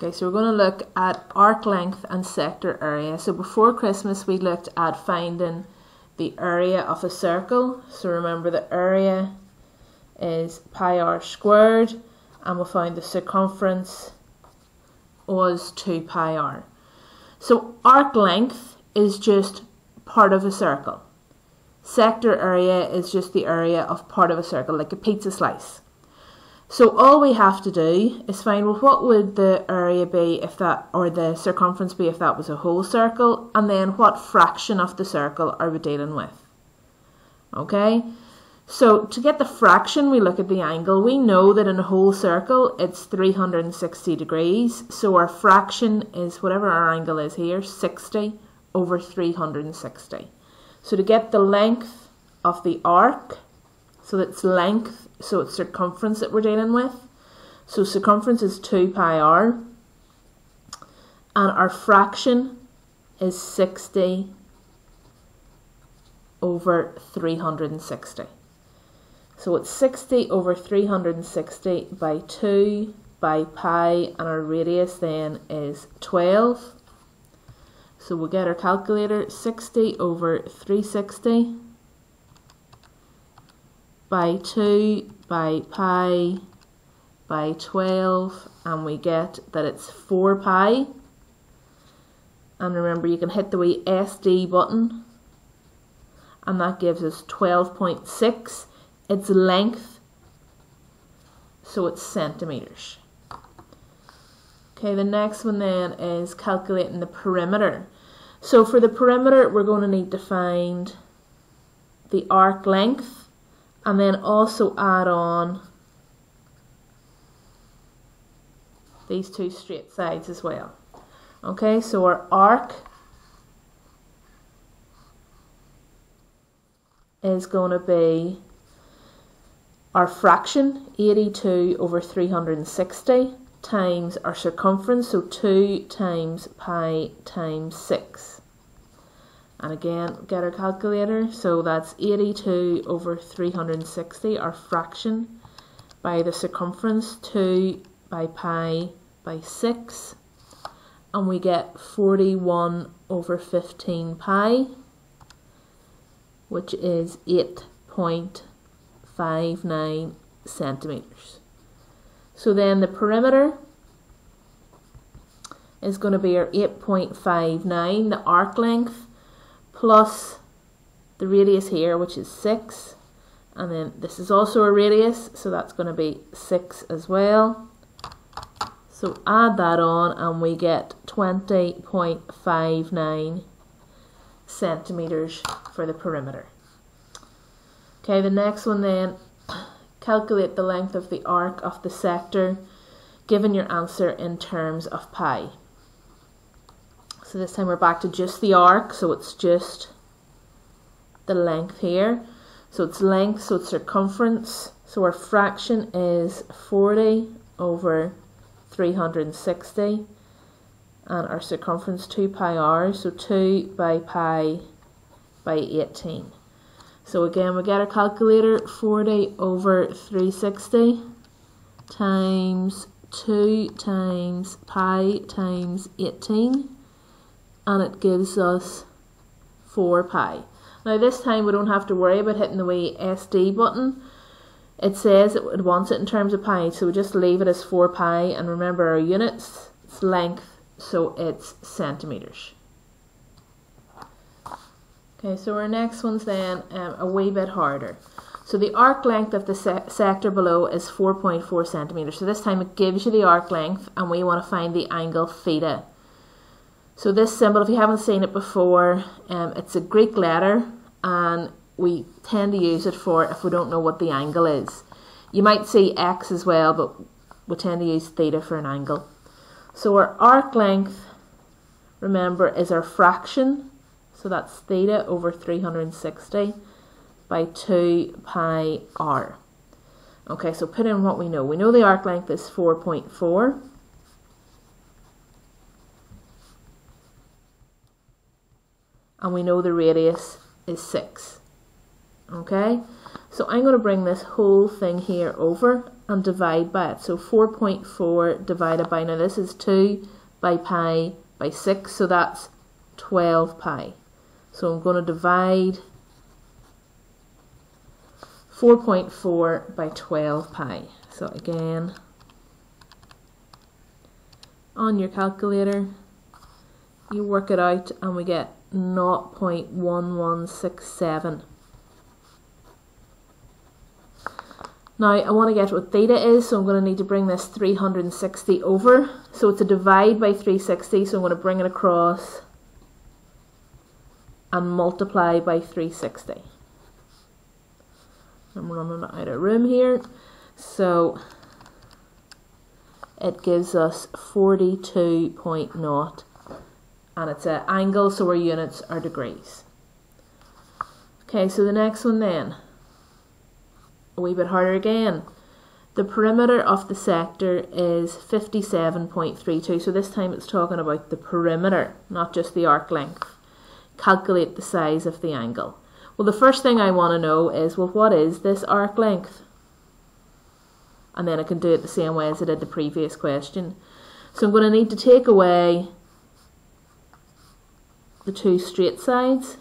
Okay, so we're going to look at arc length and sector area. So before Christmas we looked at finding the area of a circle. So remember the area is pi r squared and we found the circumference was 2 pi r. So arc length is just part of a circle. Sector area is just the area of part of a circle, like a pizza slice. So all we have to do is find well what would the area be if that or the circumference be if that was a whole circle and then what fraction of the circle are we dealing with. Okay? So to get the fraction we look at the angle. We know that in a whole circle it's 360 degrees. So our fraction is whatever our angle is here, 60 over 360. So to get the length of the arc, so it's length so it's circumference that we're dealing with. So circumference is 2 pi r. And our fraction is 60 over 360. So it's 60 over 360 by 2 by pi and our radius then is 12. So we'll get our calculator 60 over 360 by 2 by pi by 12 and we get that it's 4 pi. And remember you can hit the wee SD button and that gives us 12.6 its length so it's centimeters. Okay the next one then is calculating the perimeter. So for the perimeter we're going to need to find the arc length and then also add on these two straight sides as well. Okay, so our arc is going to be our fraction 82 over 360 times our circumference so 2 times pi times 6 and again, get our calculator. So that's 82 over 360, our fraction, by the circumference, 2 by pi by 6. And we get 41 over 15 pi, which is 8.59 centimetres. So then the perimeter is going to be our 8.59, the arc length plus the radius here, which is 6. And then this is also a radius, so that's going to be 6 as well. So add that on and we get 20.59 centimetres for the perimeter. Okay, the next one then, calculate the length of the arc of the sector given your answer in terms of pi. So this time we're back to just the arc, so it's just the length here. So it's length, so it's circumference. So our fraction is 40 over 360 and our circumference 2 pi r, so 2 by pi by 18. So again we get our calculator 40 over 360 times 2 times pi times 18 and it gives us 4 pi. Now this time we don't have to worry about hitting the wee SD button. It says it wants it in terms of pi, so we just leave it as 4 pi and remember our units, it's length, so it's centimetres. Okay, so our next one's then um, a wee bit harder. So the arc length of the se sector below is 4.4 centimetres. So this time it gives you the arc length and we want to find the angle theta. So this symbol, if you haven't seen it before, um, it's a Greek letter and we tend to use it for if we don't know what the angle is. You might see x as well, but we tend to use theta for an angle. So our arc length, remember, is our fraction. So that's theta over 360 by 2 pi r. Okay, so put in what we know. We know the arc length is 4.4. and we know the radius is 6. Okay, so I'm going to bring this whole thing here over and divide by it. So 4.4 divided by, now this is 2 by pi by 6, so that's 12 pi. So I'm going to divide 4.4 by 12 pi. So again, on your calculator, you work it out and we get 0.1167. Now I want to get what theta is, so I'm going to need to bring this 360 over. So it's a divide by 360, so I'm going to bring it across and multiply by 360. I'm running out of room here. So it gives us 42.0 and it's an angle so our units are degrees. Okay, so the next one then, a wee bit harder again. The perimeter of the sector is 57.32, so this time it's talking about the perimeter, not just the arc length. Calculate the size of the angle. Well, the first thing I want to know is, well, what is this arc length? And then I can do it the same way as I did the previous question. So I'm going to need to take away the two straight sides,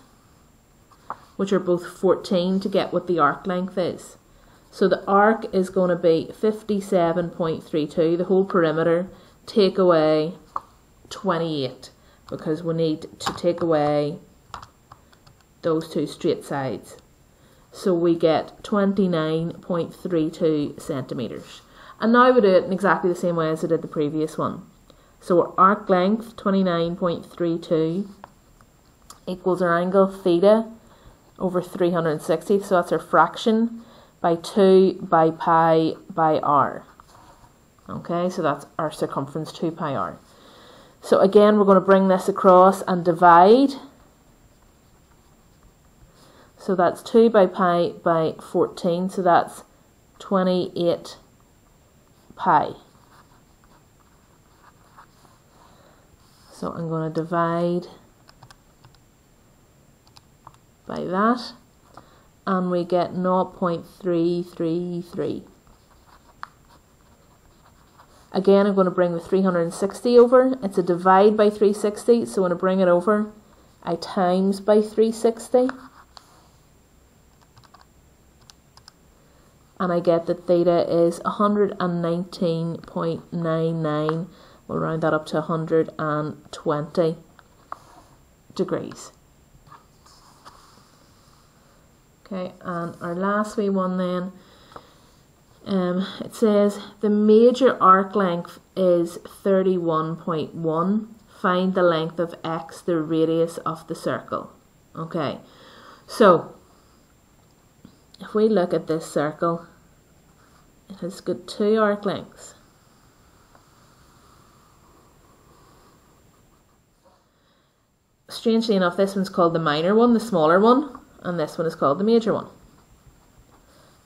which are both 14 to get what the arc length is. So the arc is going to be 57.32, the whole perimeter, take away 28, because we need to take away those two straight sides. So we get 29.32 centimetres. And now we do it in exactly the same way as I did the previous one. So our arc length, 29.32 equals our angle theta over 360, so that's our fraction, by 2 by pi by r. Okay, so that's our circumference, 2 pi r. So again, we're going to bring this across and divide. So that's 2 by pi by 14, so that's 28 pi. So I'm going to divide by that and we get 0.333. Again, I'm going to bring the 360 over. It's a divide by 360, so when I bring it over, I times by 360. And I get that theta is 119.99. We'll round that up to 120 degrees. Okay, and our last wee one then, um, it says the major arc length is 31.1. Find the length of x, the radius of the circle. Okay, so if we look at this circle, it has got two arc lengths. Strangely enough, this one's called the minor one, the smaller one and this one is called the major one.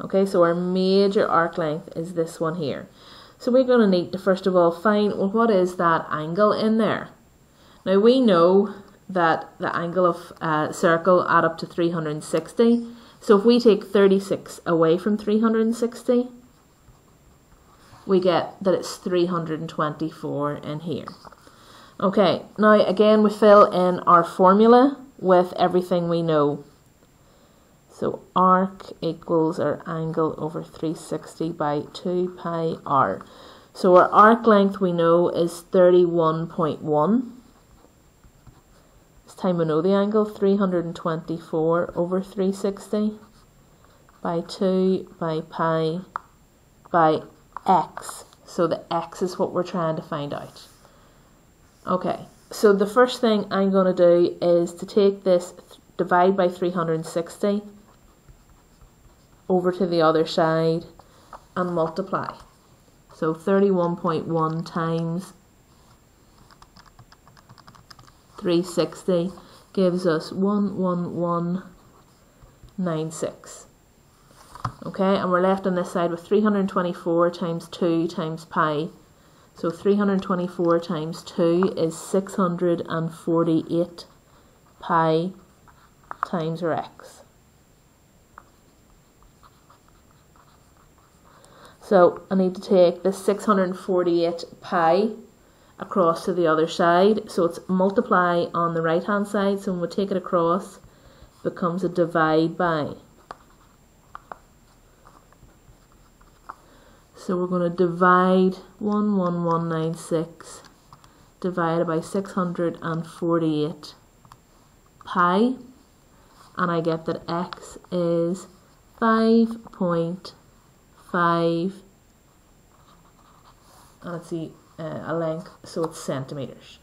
Okay, so our major arc length is this one here. So we're going to need to first of all find, well, what is that angle in there? Now we know that the angle of a uh, circle add up to 360. So if we take 36 away from 360, we get that it's 324 in here. Okay, now again we fill in our formula with everything we know. So arc equals our angle over 360 by 2 pi r. So our arc length we know is 31.1. This time we know the angle 324 over 360 by 2 by pi by x. So the x is what we're trying to find out. Okay, so the first thing I'm going to do is to take this divide by 360 over to the other side and multiply. So 31.1 times 360 gives us 11196. Okay, and we're left on this side with 324 times 2 times pi. So 324 times 2 is 648 pi times our x. So I need to take the 648 pi across to the other side. So it's multiply on the right hand side. So when we take it across, it becomes a divide by. So we're going to divide 11196 divided by 648 pi and I get that x is 5.5 and it's the, uh, a length so it's centimeters.